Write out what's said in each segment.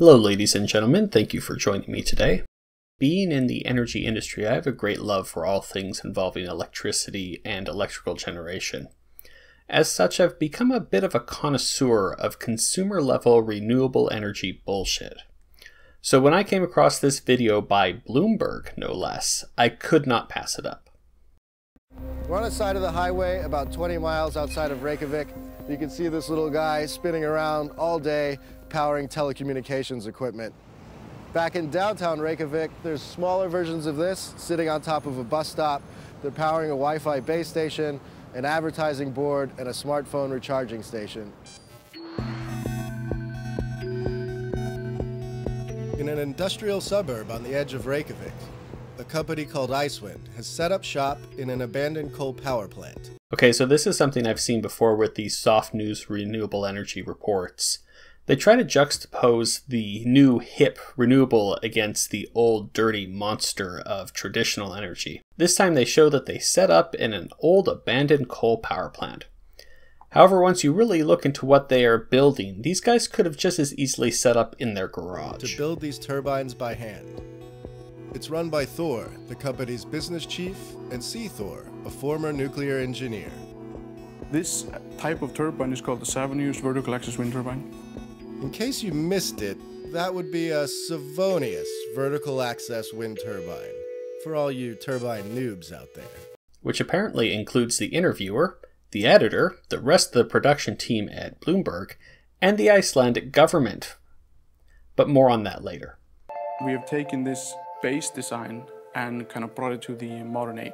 Hello, ladies and gentlemen. Thank you for joining me today. Being in the energy industry, I have a great love for all things involving electricity and electrical generation. As such, I've become a bit of a connoisseur of consumer level renewable energy bullshit. So when I came across this video by Bloomberg, no less, I could not pass it up. We're on the side of the highway about 20 miles outside of Reykjavik. You can see this little guy spinning around all day powering telecommunications equipment. Back in downtown Reykjavik, there's smaller versions of this sitting on top of a bus stop. They're powering a Wi-Fi base station, an advertising board, and a smartphone recharging station. In an industrial suburb on the edge of Reykjavik, a company called Icewind has set up shop in an abandoned coal power plant. Okay, so this is something I've seen before with these soft news renewable energy reports. They try to juxtapose the new hip renewable against the old dirty monster of traditional energy. This time they show that they set up in an old abandoned coal power plant. However, once you really look into what they are building, these guys could have just as easily set up in their garage. To build these turbines by hand. It's run by Thor, the company's business chief, and C. Thor, a former nuclear engineer. This type of turbine is called the Savonius vertical axis wind turbine. In case you missed it, that would be a Savonius vertical access wind turbine, for all you turbine noobs out there. Which apparently includes the interviewer, the editor, the rest of the production team at Bloomberg, and the Icelandic government. But more on that later. We have taken this base design and kind of brought it to the modern age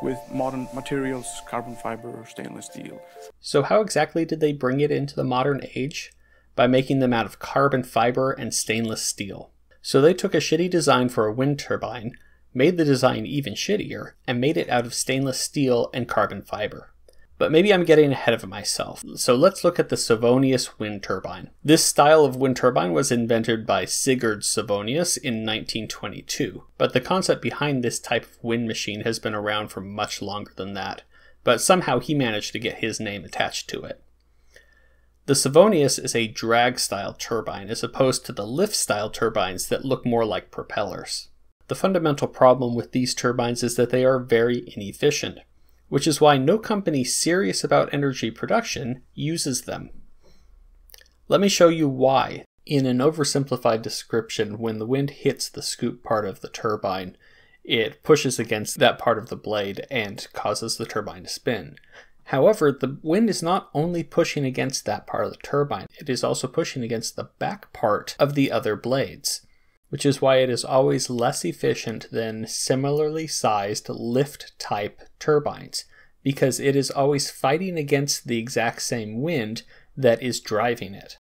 with modern materials, carbon fiber, stainless steel. So, how exactly did they bring it into the modern age? By making them out of carbon fiber and stainless steel. So they took a shitty design for a wind turbine, made the design even shittier, and made it out of stainless steel and carbon fiber. But maybe I'm getting ahead of myself. So let's look at the Savonius wind turbine. This style of wind turbine was invented by Sigurd Savonius in 1922, but the concept behind this type of wind machine has been around for much longer than that. But somehow he managed to get his name attached to it. The Savonius is a drag style turbine as opposed to the lift style turbines that look more like propellers. The fundamental problem with these turbines is that they are very inefficient, which is why no company serious about energy production uses them. Let me show you why. In an oversimplified description, when the wind hits the scoop part of the turbine, it pushes against that part of the blade and causes the turbine to spin. However, the wind is not only pushing against that part of the turbine, it is also pushing against the back part of the other blades, which is why it is always less efficient than similarly sized lift type turbines, because it is always fighting against the exact same wind that is driving it.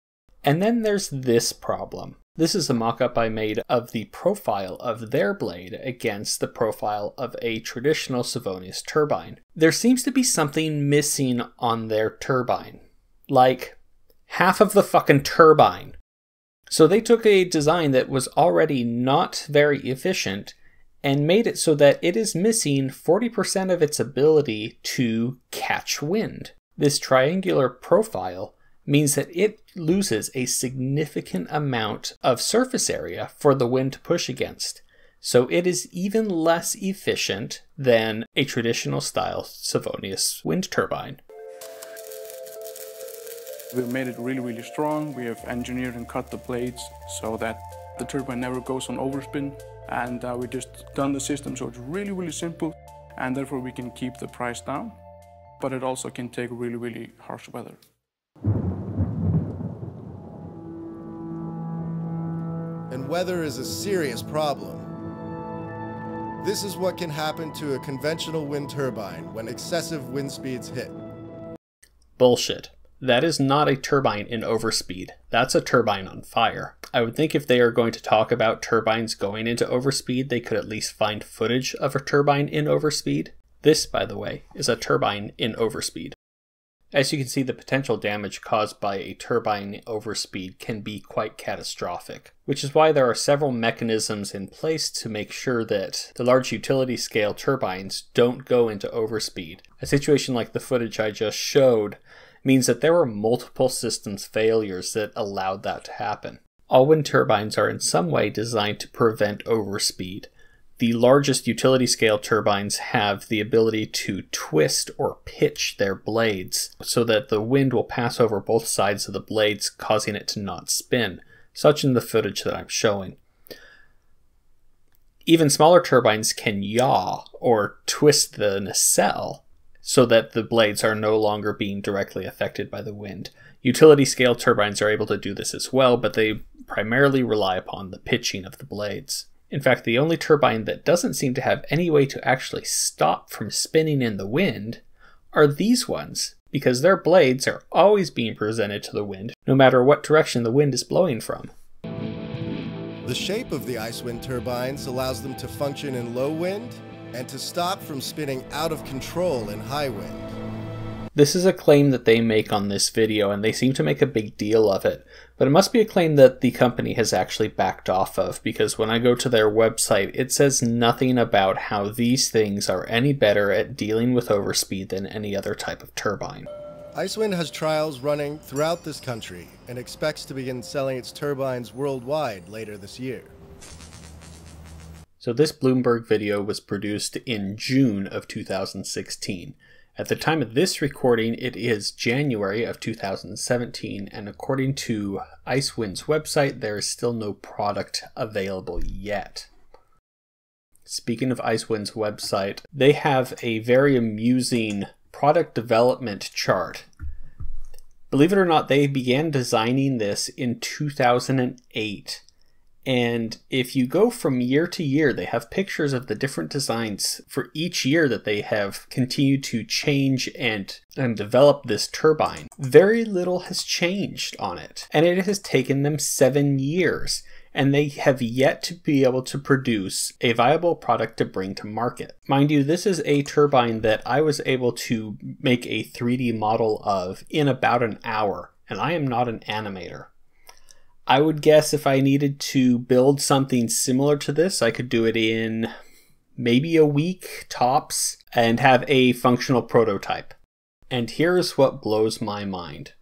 And then there's this problem. This is a mock-up I made of the profile of their blade against the profile of a traditional Savonius turbine. There seems to be something missing on their turbine. Like, half of the fucking turbine. So they took a design that was already not very efficient and made it so that it is missing 40% of its ability to catch wind. This triangular profile means that it loses a significant amount of surface area for the wind to push against. So it is even less efficient than a traditional style Savonius wind turbine. We've made it really, really strong. We have engineered and cut the blades so that the turbine never goes on overspin. And uh, we just done the system so it's really, really simple. And therefore we can keep the price down. But it also can take really, really harsh weather. Weather is a serious problem. This is what can happen to a conventional wind turbine when excessive wind speeds hit. Bullshit. That is not a turbine in overspeed. That's a turbine on fire. I would think if they are going to talk about turbines going into overspeed, they could at least find footage of a turbine in overspeed. This, by the way, is a turbine in overspeed. As you can see, the potential damage caused by a turbine overspeed can be quite catastrophic, which is why there are several mechanisms in place to make sure that the large utility scale turbines don't go into overspeed. A situation like the footage I just showed means that there were multiple systems failures that allowed that to happen. All wind turbines are in some way designed to prevent overspeed. The largest utility scale turbines have the ability to twist or pitch their blades so that the wind will pass over both sides of the blades, causing it to not spin, such in the footage that I'm showing. Even smaller turbines can yaw or twist the nacelle so that the blades are no longer being directly affected by the wind. Utility scale turbines are able to do this as well, but they primarily rely upon the pitching of the blades. In fact, the only turbine that doesn't seem to have any way to actually stop from spinning in the wind are these ones, because their blades are always being presented to the wind, no matter what direction the wind is blowing from. The shape of the Icewind turbines allows them to function in low wind and to stop from spinning out of control in high wind. This is a claim that they make on this video, and they seem to make a big deal of it. But it must be a claim that the company has actually backed off of, because when I go to their website, it says nothing about how these things are any better at dealing with overspeed than any other type of turbine. Icewind has trials running throughout this country and expects to begin selling its turbines worldwide later this year. So this Bloomberg video was produced in June of 2016. At the time of this recording, it is January of 2017, and according to Icewind's website, there is still no product available yet. Speaking of Icewind's website, they have a very amusing product development chart. Believe it or not, they began designing this in 2008 and if you go from year to year, they have pictures of the different designs for each year that they have continued to change and, and develop this turbine. Very little has changed on it. And it has taken them seven years. And they have yet to be able to produce a viable product to bring to market. Mind you, this is a turbine that I was able to make a 3D model of in about an hour. And I am not an animator. I would guess if I needed to build something similar to this, I could do it in maybe a week tops and have a functional prototype. And here's what blows my mind.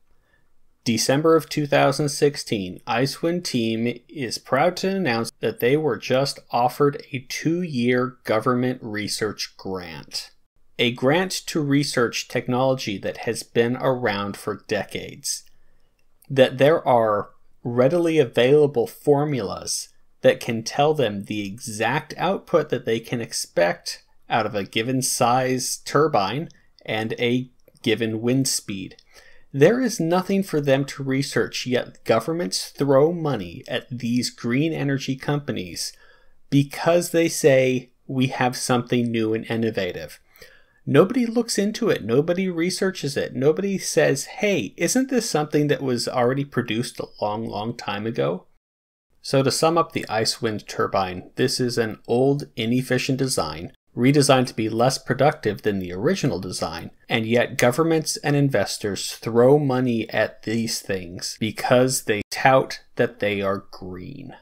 December of 2016, Icewind Team is proud to announce that they were just offered a two year government research grant. A grant to research technology that has been around for decades. That there are readily available formulas that can tell them the exact output that they can expect out of a given size turbine and a given wind speed. There is nothing for them to research, yet governments throw money at these green energy companies because they say we have something new and innovative. Nobody looks into it. Nobody researches it. Nobody says, hey, isn't this something that was already produced a long, long time ago? So, to sum up the Icewind turbine, this is an old, inefficient design, redesigned to be less productive than the original design, and yet governments and investors throw money at these things because they tout that they are green.